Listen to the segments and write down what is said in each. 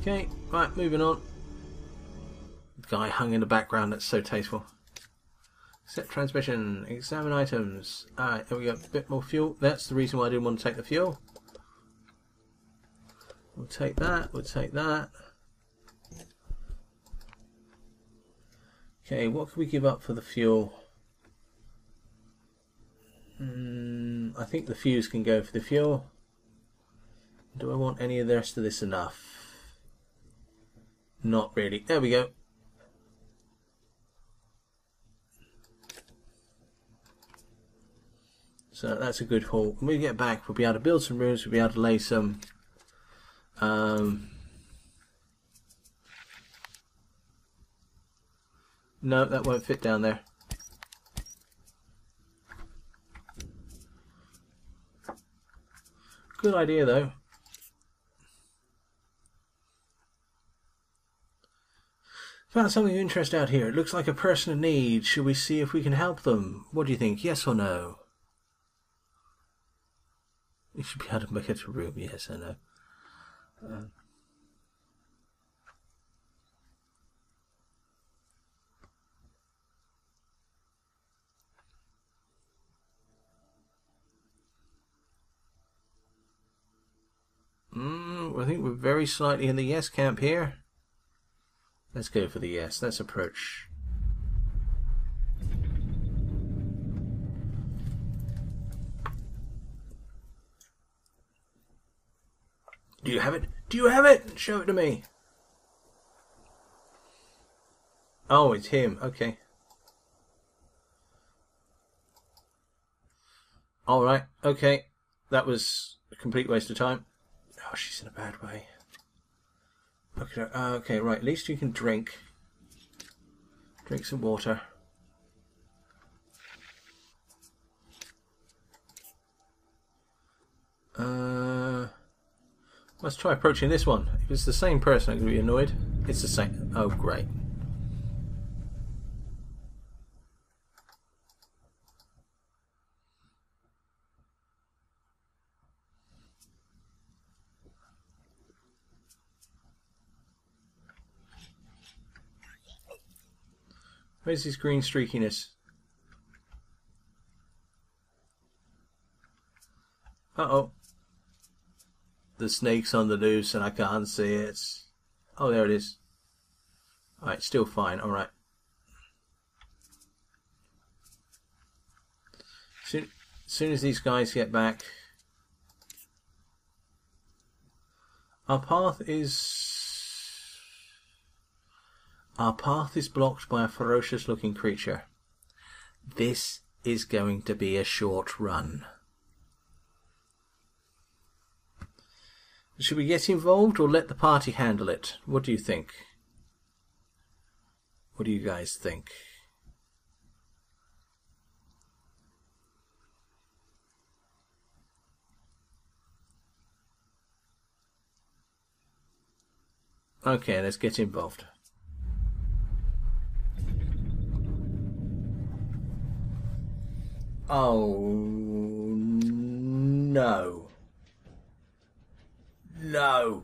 Okay, right, moving on. Guy hung in the background, that's so tasteful. Set transmission, examine items. Alright, here we go, a bit more fuel. That's the reason why I didn't want to take the fuel. We'll take that, we'll take that. Okay, what can we give up for the fuel? Mm, I think the fuse can go for the fuel. Do I want any of the rest of this enough? Not really. There we go. So that's a good haul. When we get back, we'll be able to build some rooms, we'll be able to lay some um, no, that won't fit down there. Good idea though. Found something of interest out here. It looks like a person in need. Should we see if we can help them? What do you think? Yes or no? You should be able to make it a room. Yes or no? Uh, Mm, I think we're very slightly in the yes camp here. Let's go for the yes. Let's approach. Do you have it? Do you have it? Show it to me. Oh, it's him. Okay. All right. Okay. That was a complete waste of time. Oh, she's in a bad way. Okay, uh, okay, right. At least you can drink. Drink some water. Uh, let's try approaching this one. If it's the same person, I'm going to be annoyed. It's the same. Oh, great. Where's his green streakiness? Uh-oh. The snake's on the loose and I can't see it. Oh, there it is. Alright, still fine. Alright. Soon, soon as these guys get back... Our path is our path is blocked by a ferocious looking creature. This is going to be a short run. Should we get involved or let the party handle it? What do you think? What do you guys think? Okay, let's get involved. Oh no. No.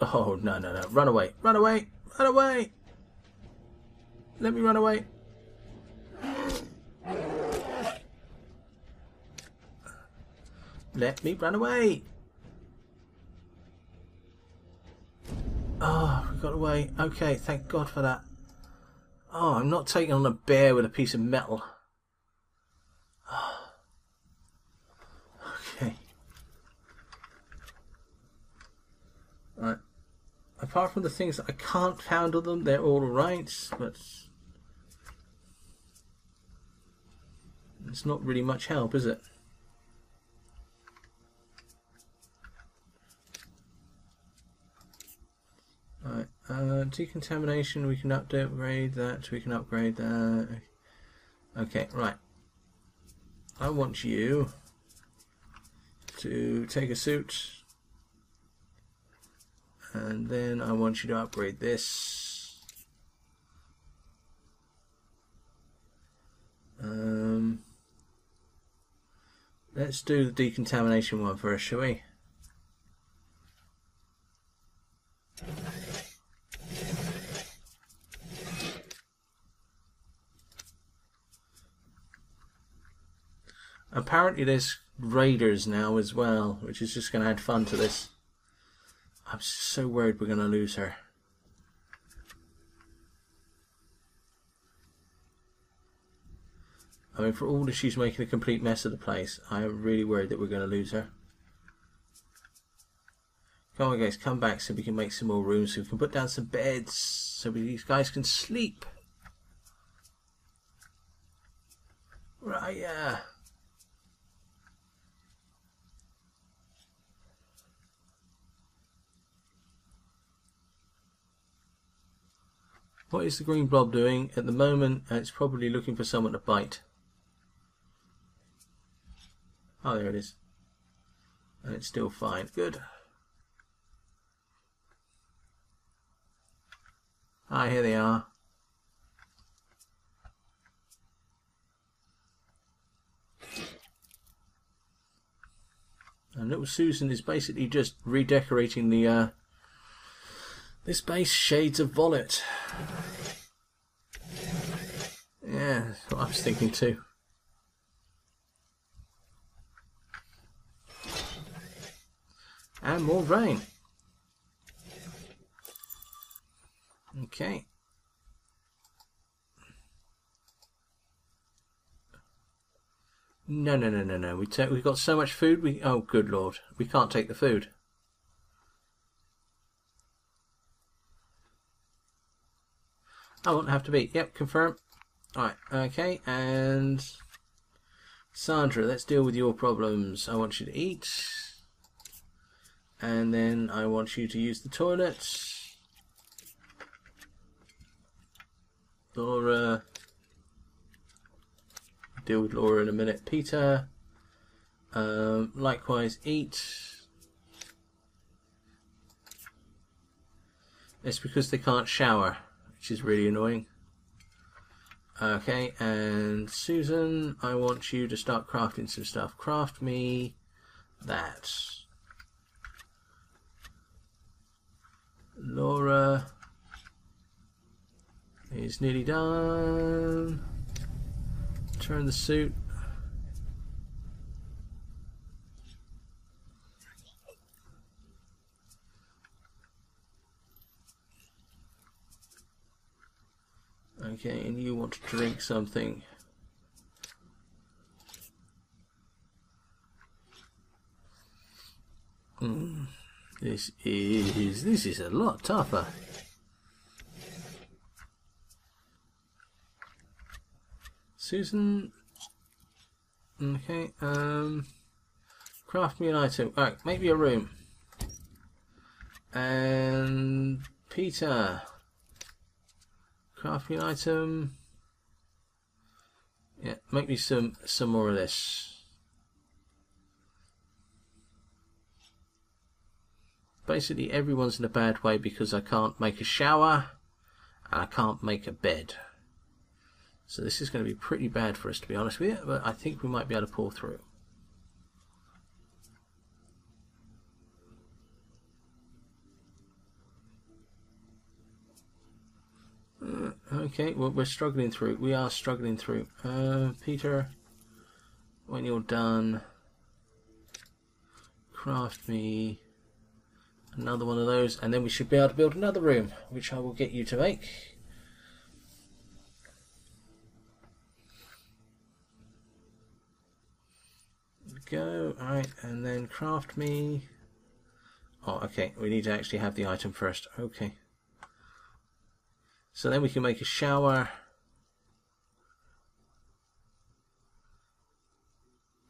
Oh no no no. Run away. Run away. Run away. Let me run away. Let me run away. Got away. Okay, thank God for that. Oh, I'm not taking on a bear with a piece of metal. Okay. Right. Apart from the things that I can't handle them, they're all right, but it's not really much help, is it? Right, uh, decontamination, we can upgrade that, we can upgrade that. Okay, right. I want you to take a suit and then I want you to upgrade this. Um, Let's do the decontamination one first, shall we? Apparently there's raiders now as well, which is just going to add fun to this. I'm so worried we're going to lose her. I mean, for all that she's making a complete mess of the place, I am really worried that we're going to lose her. Come on, guys, come back so we can make some more rooms, so we can put down some beds, so we, these guys can sleep. Right, yeah. What is the green blob doing? At the moment, it's probably looking for someone to bite. Oh, there it is. And it's still fine. Good. Ah, here they are. And little Susan is basically just redecorating the uh, this base shades of Violet. Yeah, that's what I was thinking too. And more rain. Okay. No, no, no, no, no. We take. We've got so much food. We. Oh, good lord. We can't take the food. I won't have to be. Yep, confirm. Alright, okay, and Sandra, let's deal with your problems. I want you to eat. And then I want you to use the toilet. Laura. Deal with Laura in a minute. Peter. Um, likewise, eat. It's because they can't shower, which is really annoying. Okay, and Susan, I want you to start crafting some stuff. Craft me that. Laura is nearly done. Turn the suit. Okay, and you want to drink something. Mm. This is this is a lot tougher. Susan. Okay. Um. Craft me an item. Alright, make me a room. And Peter. Craft me an item. Yeah, make me some some more of this. basically everyone's in a bad way because I can't make a shower and I can't make a bed. So this is going to be pretty bad for us to be honest with you, but I think we might be able to pull through. Uh, okay, well we're struggling through. We are struggling through. Uh, Peter, when you're done, craft me another one of those and then we should be able to build another room which I will get you to make go alright and then craft me oh okay we need to actually have the item first okay so then we can make a shower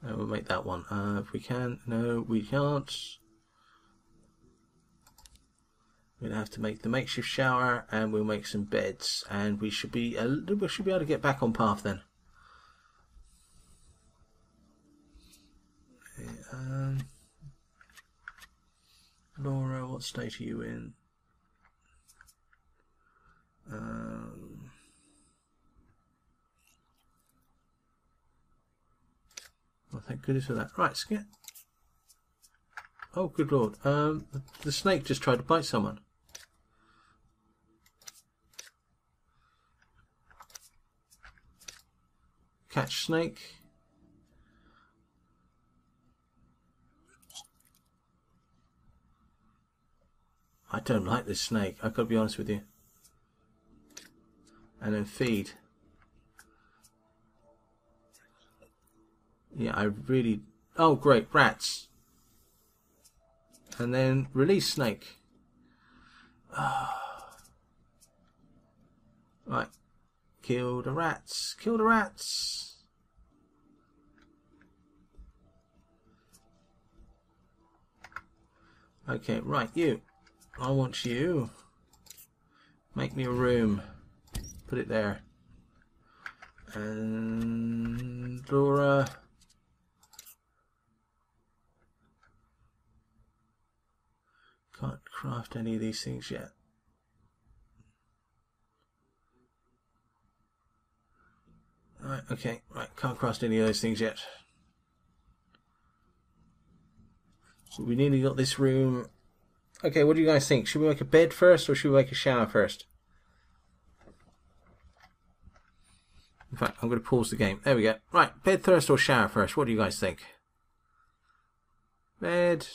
and we'll make that one uh, if we can no we can't We'll have to make the makeshift shower and we'll make some beds and we should be we should be able to get back on path then. Um, Laura, what state are you in? Um, I thank goodness for that. Right, skip. Oh, good lord. Um, the, the snake just tried to bite someone. Catch snake. I don't like this snake, I've got to be honest with you. And then feed. Yeah, I really... Oh, great, rats. And then release snake. Right. Kill the rats. Kill the rats. Okay, right, you. I want you. Make me a room. Put it there. And Laura. Can't craft any of these things yet. Right, okay, right, can't craft any of those things yet. So we nearly got this room Okay, what do you guys think? Should we make a bed first or should we make a shower first? In fact, I'm going to pause the game. There we go. Right, bed first or shower first? What do you guys think? Bed.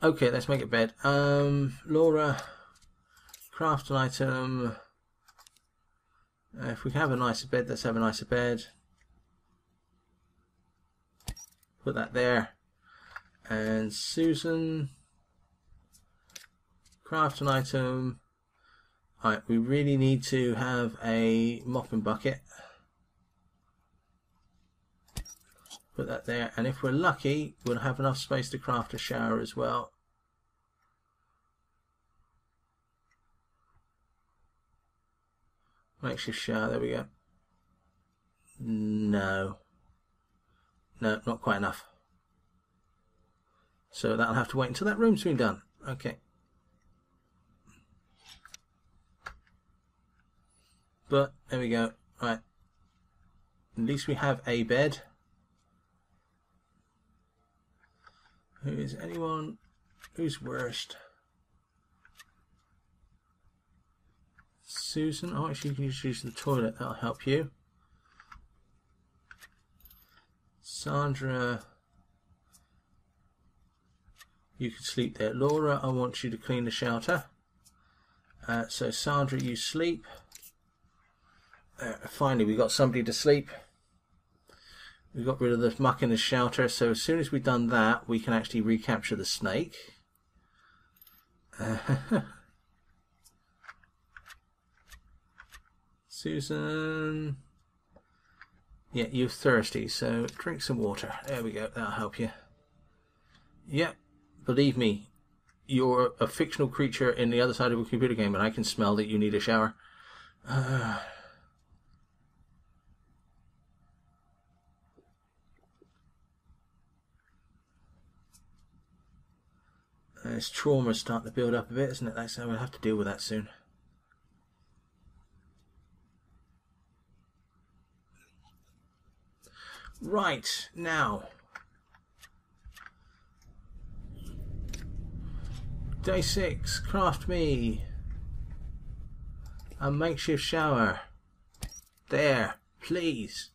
Okay, let's make it bed. Um, Laura, craft an item. Uh, if we have a nicer bed, let's have a nicer bed. Put that there. And Susan, craft an item. Alright, we really need to have a mopping bucket. Put that there, and if we're lucky, we'll have enough space to craft a shower as well. Makeshift shower, there we go. No. No, not quite enough. So that'll have to wait until that room's been done. Okay. But, there we go. Right. At least we have a bed. Who is anyone who's worst? Susan, oh actually you can use the toilet, that'll help you. Sandra, you can sleep there. Laura, I want you to clean the shelter. Uh, so Sandra, you sleep. Uh, finally, we got somebody to sleep. We got rid of the muck in the shelter. So as soon as we've done that, we can actually recapture the snake. Uh, Susan. Yeah, you're thirsty, so drink some water. There we go, that'll help you. Yep, believe me, you're a fictional creature in the other side of a computer game, and I can smell that you need a shower. Uh... This trauma's starting to build up a bit, isn't it? That's we'll have to deal with that soon. Right, now. Day six, craft me a makeshift shower. There, please.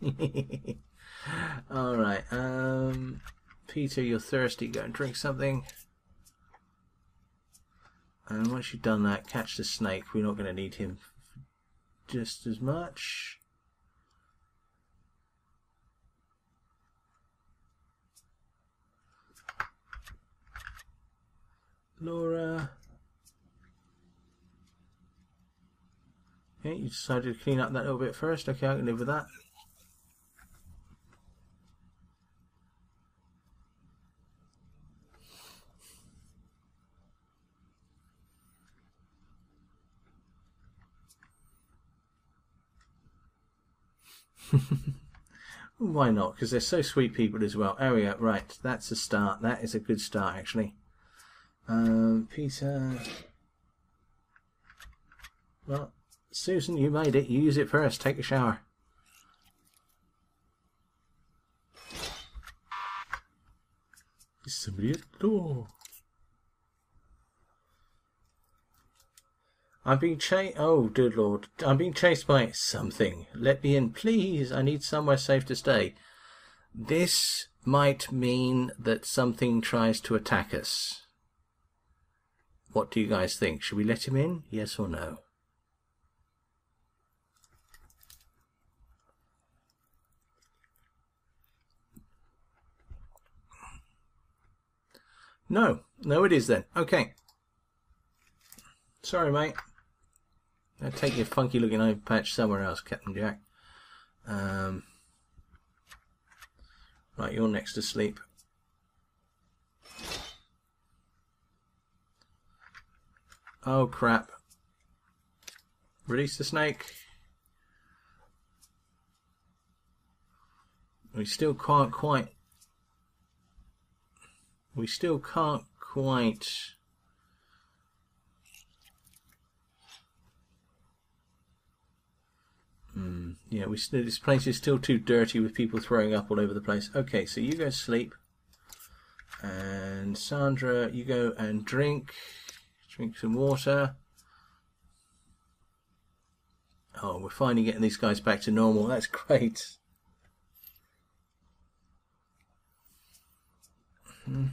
Alright, um, Peter, you're thirsty. Go and drink something. And once you've done that, catch the snake. We're not going to need him just as much. Laura. Okay, you decided to clean up that little bit first. Okay, I can live with that. Why not? Because they're so sweet people as well. We go. Right, that's a start. That is a good start, actually. Um, Peter, Well, Susan, you made it. You use it first. Take a shower. Is somebody at the door? I'm being chased. Oh, dear Lord. I'm being chased by something. Let me in, please. I need somewhere safe to stay. This might mean that something tries to attack us. What do you guys think? Should we let him in? Yes or no? No. No, it is then. Okay. Sorry, mate. Take your funky looking eye patch somewhere else, Captain Jack. Um, right, you're next to sleep. Oh crap. Release the snake. We still can't quite we still can't quite Hmm. yeah, we this place is still too dirty with people throwing up all over the place. Okay, so you go sleep. And Sandra, you go and drink. Drink some water. Oh, we're finally getting these guys back to normal. That's great. Hmm.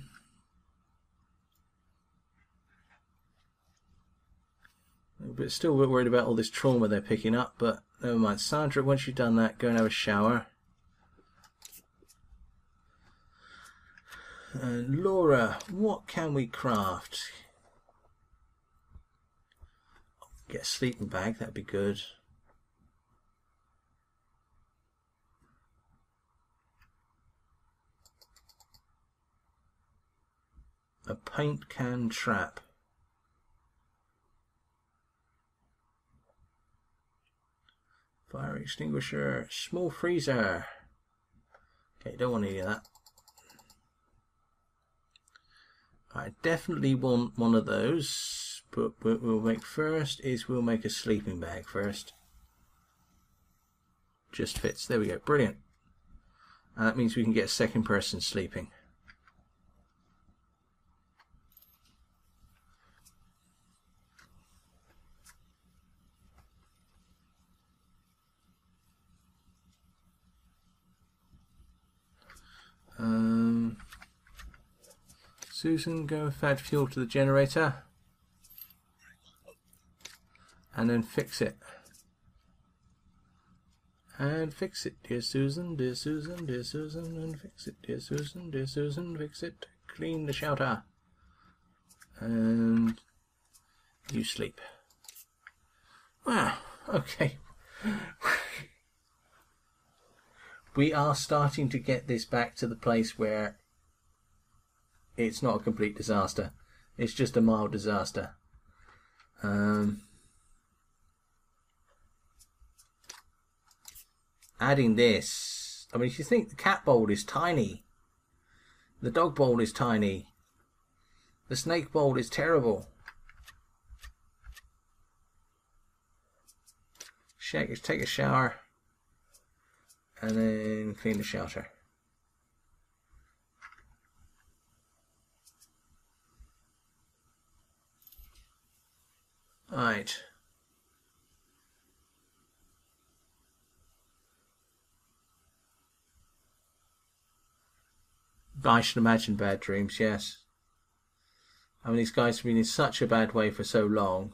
But still a bit worried about all this trauma they're picking up, but never mind. Sandra, once you've done that, go and have a shower. And Laura, what can we craft? Get a sleeping bag, that'd be good. A paint can trap. Extinguisher, small freezer. Okay, don't want any of that. I definitely want one of those, but what we'll make first is we'll make a sleeping bag first. Just fits. There we go. Brilliant. And that means we can get a second person sleeping. Susan, go and add fuel to the generator. And then fix it. And fix it, dear Susan, dear Susan, dear Susan, and fix it, dear Susan, dear Susan, fix it. Clean the shelter. And you sleep. Wow, okay. we are starting to get this back to the place where it's not a complete disaster. It's just a mild disaster. Um, adding this, I mean, if you think the cat bowl is tiny, the dog bowl is tiny, the snake bowl is terrible. Shake, take a shower and then clean the shelter. Right. I should imagine bad dreams, yes. I mean, these guys have been in such a bad way for so long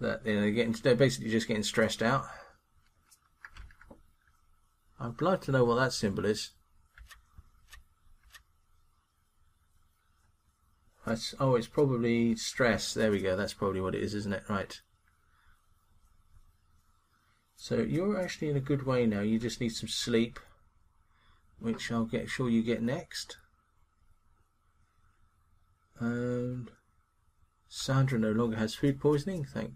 that you know, they're, getting, they're basically just getting stressed out. I'd like to know what that symbol is. That's, oh, it's probably stress. There we go. That's probably what it is, isn't it? Right. So you're actually in a good way now. You just need some sleep, which I'll get sure you get next. And Sandra no longer has food poisoning. Thank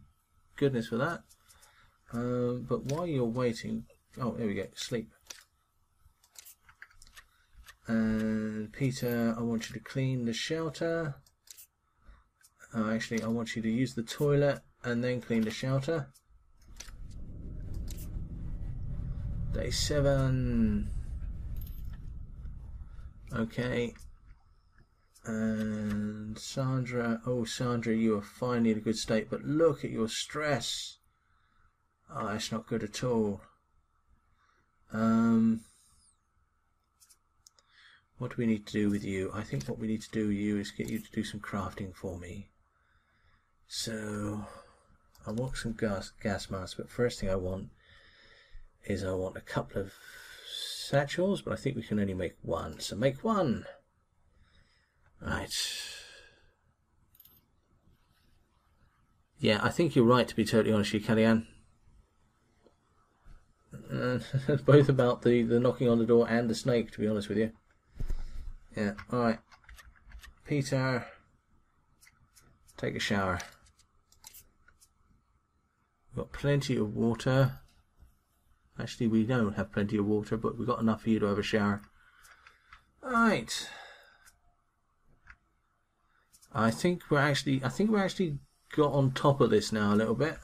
goodness for that. Um, but while you're waiting, Oh, there we go. Sleep. And Peter, I want you to clean the shelter. Oh, actually, I want you to use the toilet and then clean the shelter. Day seven. Okay. And Sandra, oh Sandra, you are finally in a good state, but look at your stress. Oh, that's not good at all. Um, what do we need to do with you? I think what we need to do with you is get you to do some crafting for me. So, I want some gas, gas masks, but first thing I want is I want a couple of satchels, but I think we can only make one. So make one. Right. Yeah, I think you're right to be totally honest with you, Kellyanne. Both about the, the knocking on the door and the snake, to be honest with you. Yeah, alright. Peter, take a shower. We've got plenty of water. Actually, we don't have plenty of water, but we've got enough for you to have a shower. Alright. I think we're actually, I think we're actually got on top of this now a little bit.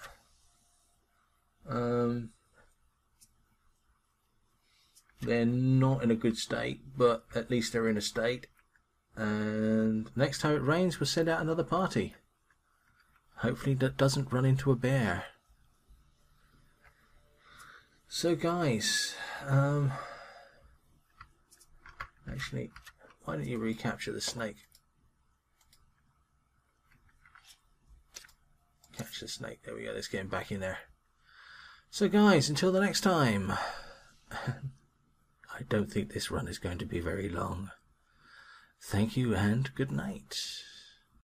Um, they're not in a good state, but at least they're in a state. And next time it rains, we'll send out another party. Hopefully that doesn't run into a bear. So guys, um, actually, why don't you recapture the snake? Catch the snake. There we go. Let's get him back in there. So guys, until the next time. I don't think this run is going to be very long. Thank you and good night.